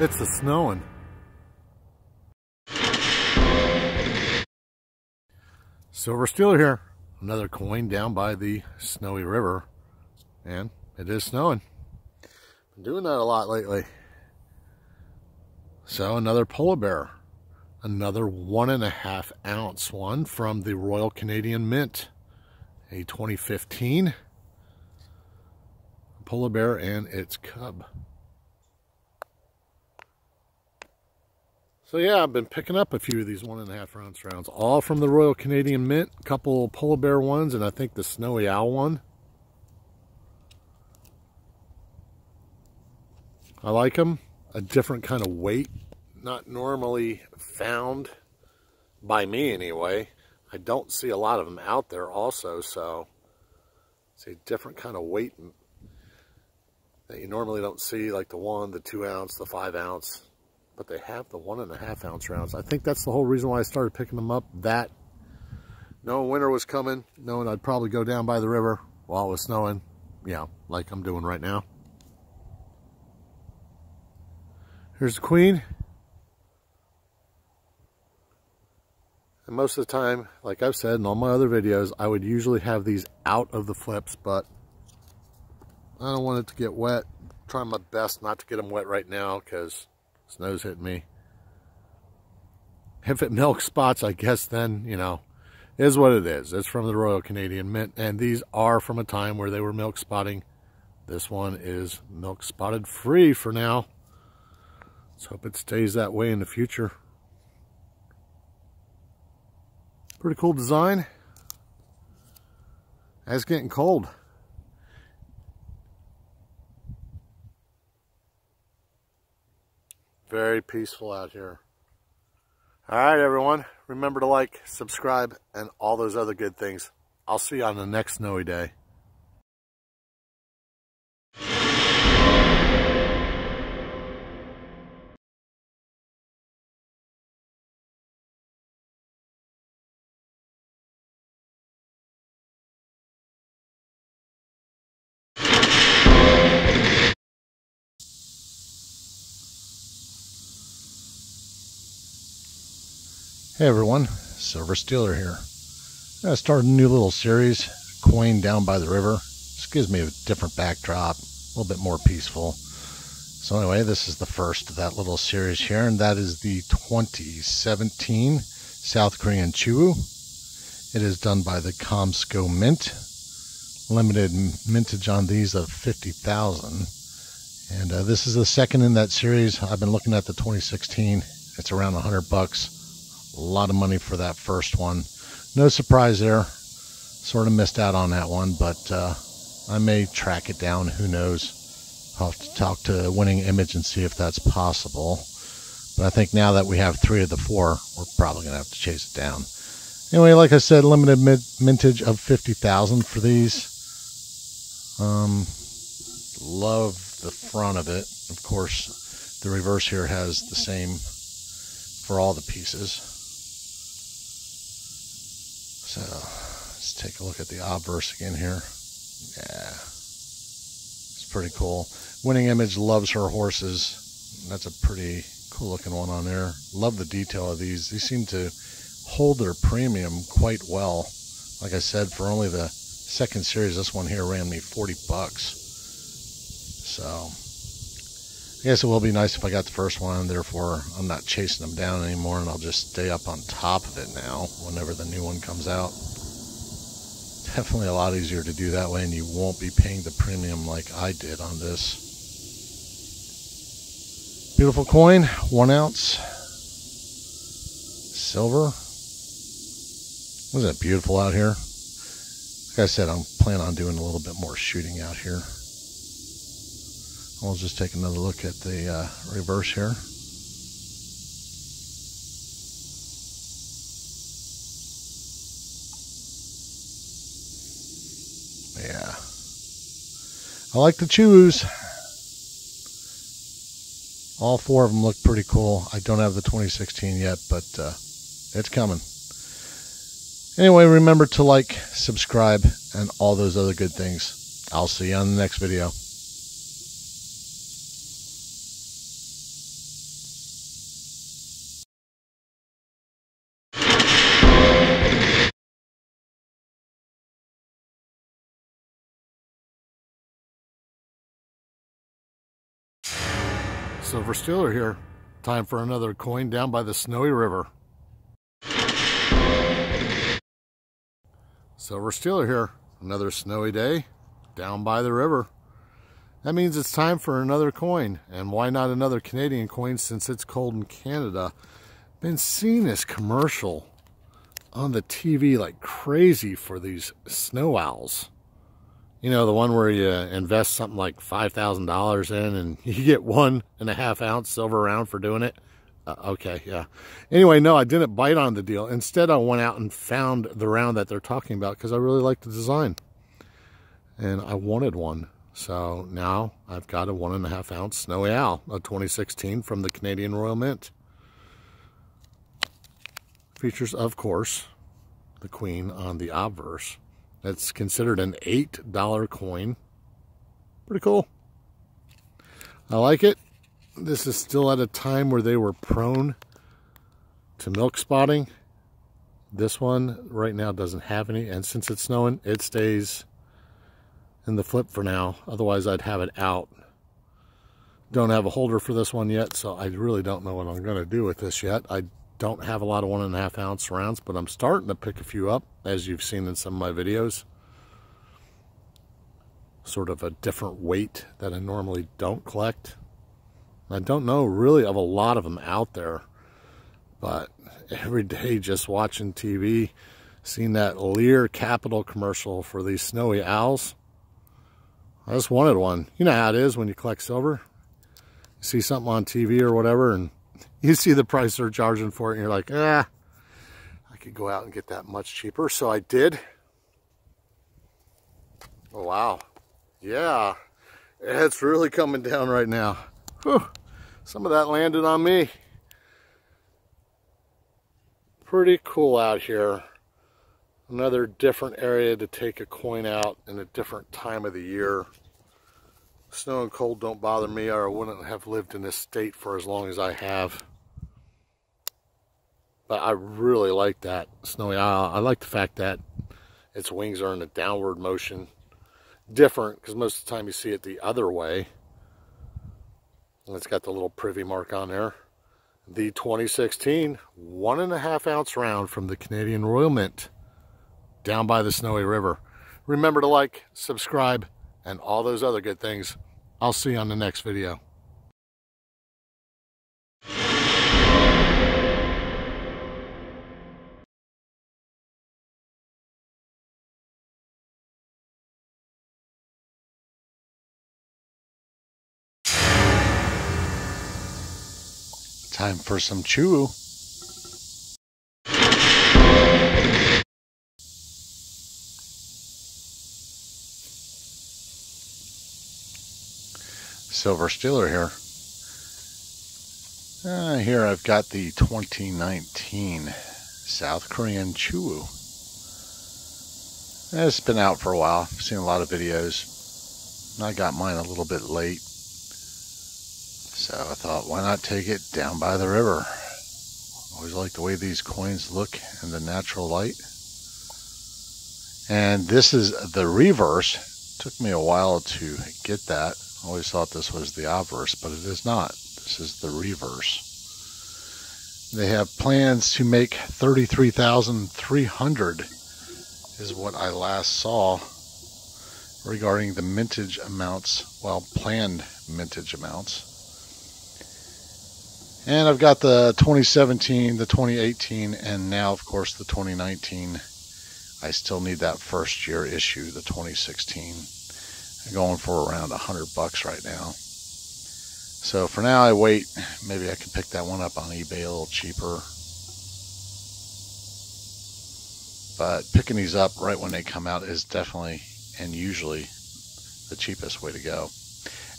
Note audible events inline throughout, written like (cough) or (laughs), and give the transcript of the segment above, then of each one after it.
It's the snowing. Silver Steeler here. Another coin down by the Snowy River. And it is snowing. Been doing that a lot lately. So another polar bear. Another one and a half ounce one from the Royal Canadian Mint. A 2015 polar bear and its cub. So yeah, I've been picking up a few of these one and a half ounce rounds, all from the Royal Canadian Mint, a couple polar bear ones, and I think the snowy owl one. I like them, a different kind of weight, not normally found by me anyway. I don't see a lot of them out there also, so it's a different kind of weight that you normally don't see, like the one, the two ounce, the five ounce but they have the one and a half ounce rounds. I think that's the whole reason why I started picking them up. That, knowing winter was coming, knowing I'd probably go down by the river while it was snowing, yeah, like I'm doing right now. Here's the queen. And most of the time, like I've said in all my other videos, I would usually have these out of the flips, but I don't want it to get wet. I'm trying my best not to get them wet right now because Snow's hitting me. If it milk spots, I guess then, you know, is what it is. It's from the Royal Canadian Mint, and these are from a time where they were milk spotting. This one is milk spotted free for now. Let's hope it stays that way in the future. Pretty cool design. It's getting cold. Very peaceful out here. All right, everyone. Remember to like, subscribe, and all those other good things. I'll see you on the next snowy day. Hey everyone, Silver Steeler here. I started a new little series, Coin Down by the River. This gives me a different backdrop, a little bit more peaceful. So anyway, this is the first of that little series here, and that is the 2017 South Korean Chiwoo. It is done by the KOMSCO Mint. Limited mintage on these of 50,000. And uh, this is the second in that series. I've been looking at the 2016. It's around 100 bucks. A lot of money for that first one. No surprise there. Sort of missed out on that one, but uh, I may track it down. Who knows? I'll have to talk to Winning Image and see if that's possible. But I think now that we have three of the four, we're probably going to have to chase it down. Anyway, like I said, limited mintage of 50,000 for these. Um, love the front of it. Of course, the reverse here has the same for all the pieces. So let's take a look at the obverse again here. Yeah, it's pretty cool. Winning Image loves her horses. That's a pretty cool looking one on there. Love the detail of these. These seem to hold their premium quite well. Like I said, for only the second series, this one here ran me 40 bucks. So I guess it will be nice if I got the first one, therefore I'm not chasing them down anymore and I'll just stay up on top of it now whenever the new one comes out. Definitely a lot easier to do that way and you won't be paying the premium like I did on this. Beautiful coin, one ounce, silver. Wasn't it beautiful out here? Like I said, I'm planning on doing a little bit more shooting out here. We'll just take another look at the uh, reverse here. Yeah. I like the Chiwoos. All four of them look pretty cool. I don't have the 2016 yet, but uh, it's coming. Anyway, remember to like, subscribe, and all those other good things. I'll see you on the next video. Silver Steeler here. Time for another coin down by the Snowy River. Silver Steeler here. Another snowy day down by the river. That means it's time for another coin. And why not another Canadian coin since it's cold in Canada? Been seeing this commercial on the TV like crazy for these snow owls. You know, the one where you invest something like $5,000 in and (laughs) you get one and a half ounce silver round for doing it. Uh, okay, yeah. Anyway, no, I didn't bite on the deal. Instead, I went out and found the round that they're talking about because I really like the design. And I wanted one. So now I've got a one and a half ounce Snowy Owl, a 2016 from the Canadian Royal Mint. Features, of course, the Queen on the obverse. It's considered an $8 coin. Pretty cool. I like it. This is still at a time where they were prone to milk spotting. This one right now doesn't have any, and since it's snowing, it stays in the flip for now. Otherwise, I'd have it out. Don't have a holder for this one yet, so I really don't know what I'm going to do with this yet. I don't have a lot of one and a half ounce rounds, but I'm starting to pick a few up, as you've seen in some of my videos. Sort of a different weight that I normally don't collect. I don't know really of a lot of them out there, but every day just watching TV, seeing that Lear Capital commercial for these snowy owls. I just wanted one. You know how it is when you collect silver. You see something on TV or whatever, and you see the price they're charging for it, and you're like, ah, I could go out and get that much cheaper. So I did. Oh, wow. Yeah, it's really coming down right now. Whew. Some of that landed on me. Pretty cool out here. Another different area to take a coin out in a different time of the year. Snow and cold don't bother me or I wouldn't have lived in this state for as long as I have. But I really like that snowy owl. I like the fact that its wings are in a downward motion. Different because most of the time you see it the other way. And it's got the little privy mark on there. The 2016 one and a half ounce round from the Canadian Royal Mint down by the Snowy River. Remember to like, subscribe, and all those other good things. I'll see you on the next video. Time for some chew. Silver Steeler here. Uh, here I've got the 2019 South Korean Chiwoo. It's been out for a while. I've seen a lot of videos. I got mine a little bit late. So I thought, why not take it down by the river? Always like the way these coins look in the natural light. And this is the reverse. Took me a while to get that. Always thought this was the obverse, but it is not. This is the reverse. They have plans to make 33,300 is what I last saw regarding the mintage amounts, well, planned mintage amounts. And I've got the 2017, the 2018, and now, of course, the 2019. I still need that first year issue, the 2016 going for around a hundred bucks right now. So for now I wait. Maybe I can pick that one up on eBay a little cheaper. But picking these up right when they come out is definitely and usually the cheapest way to go.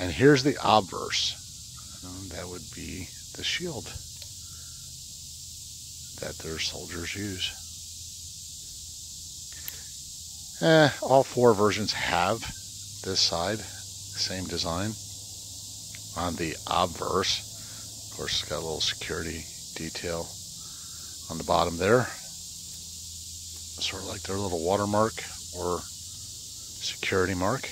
And here's the obverse. That would be the shield that their soldiers use. Eh, all four versions have this side, same design. On the obverse, of course, it's got a little security detail on the bottom there. Sort of like their little watermark or security mark.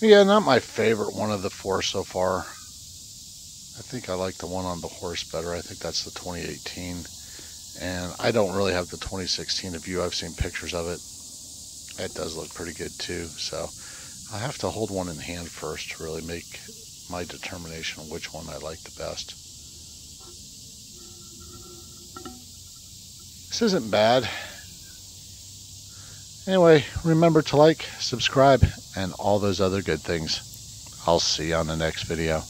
Yeah, not my favorite one of the four so far. I think I like the one on the horse better. I think that's the 2018. And I don't really have the 2016 of you. I've seen pictures of it. It does look pretty good too. So I have to hold one in hand first to really make my determination on which one I like the best. This isn't bad. Anyway, remember to like, subscribe, and all those other good things. I'll see you on the next video.